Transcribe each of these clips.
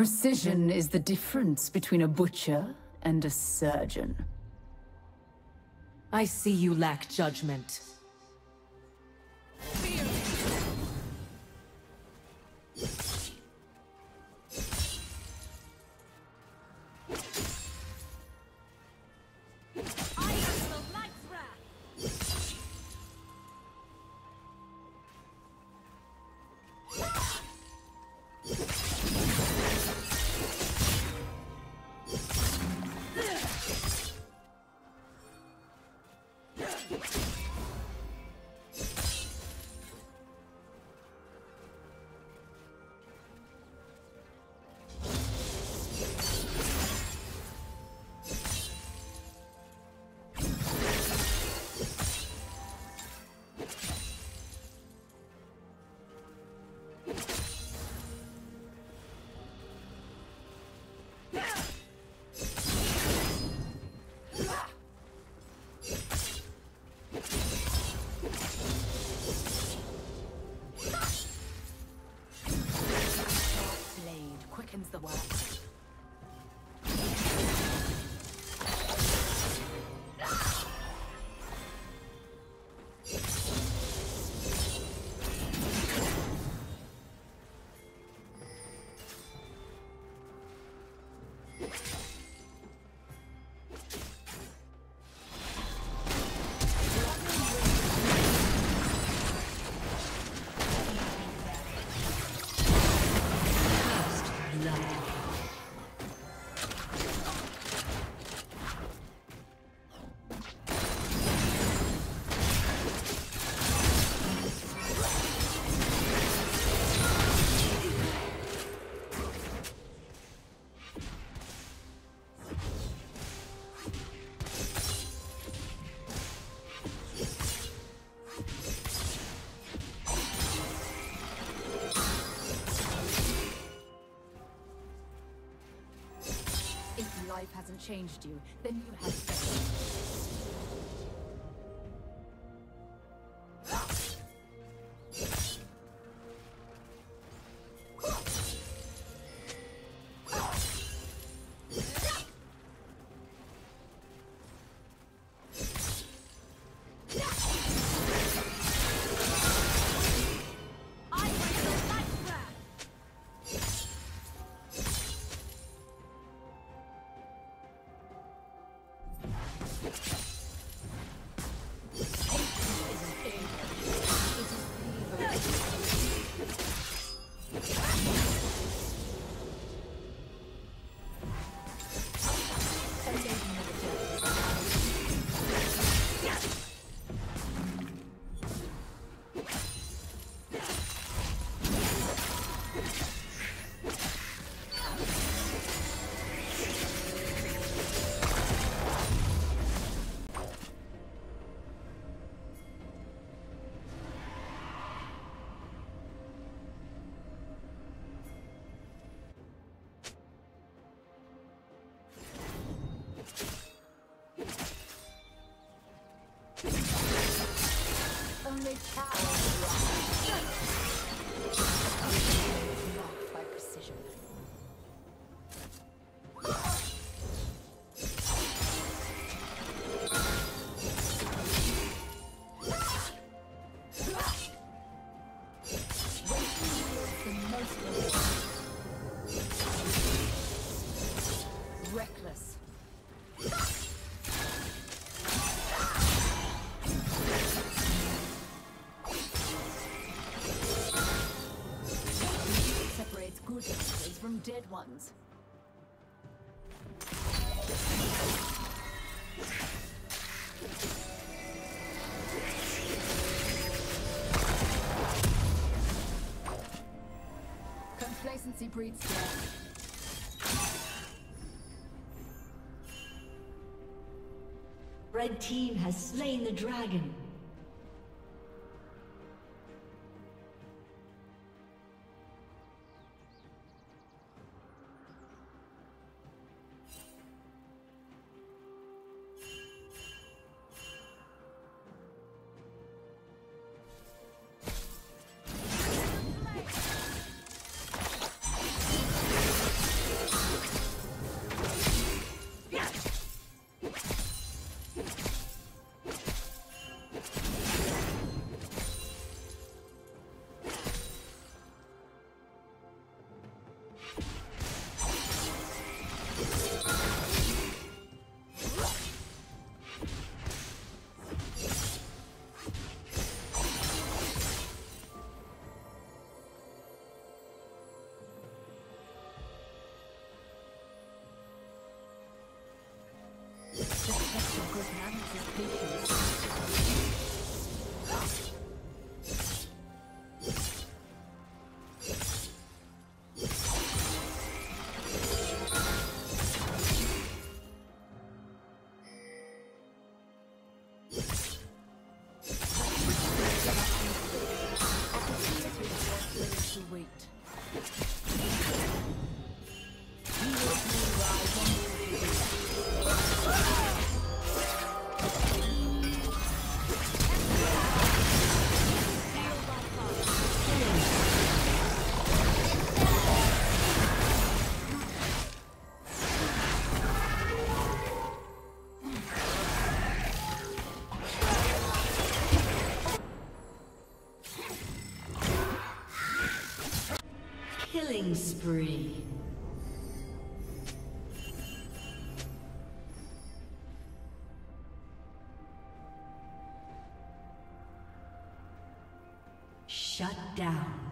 Precision is the difference between a butcher and a surgeon. I see you lack judgment. Changed you, then you have dead ones. Complacency breeds death. Red team has slain the dragon. Spree. Shut down.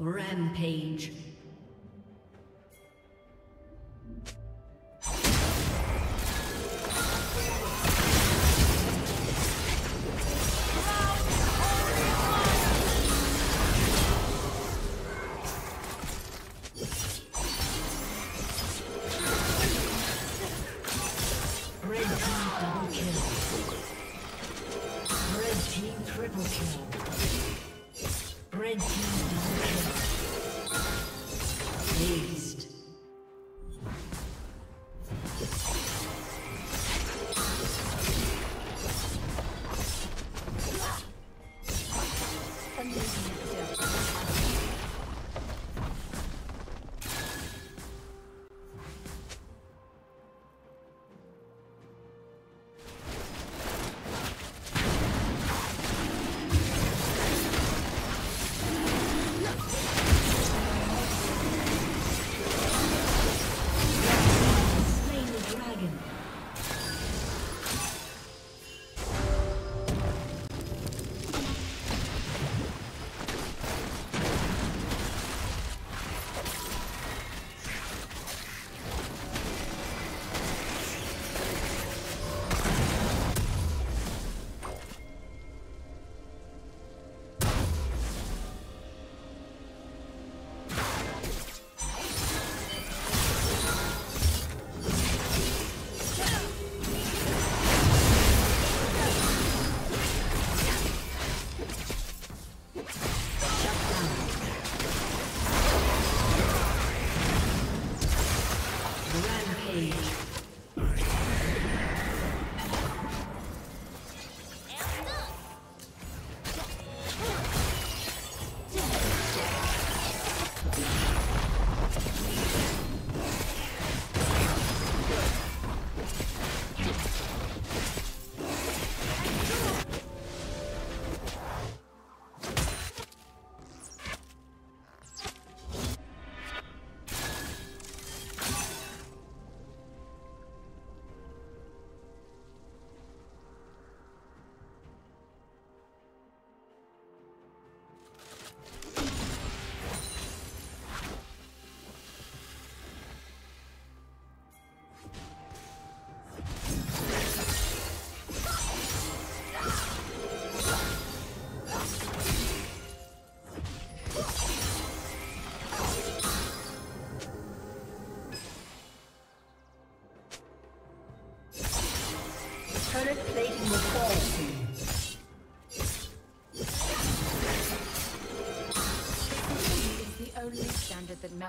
Rampage.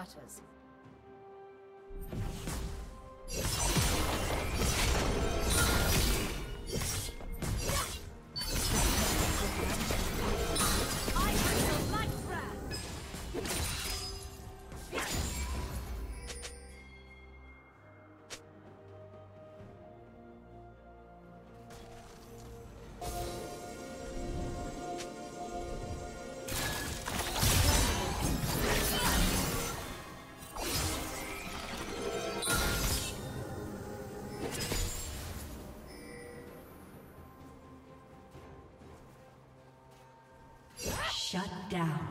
matters. down.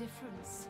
Difference.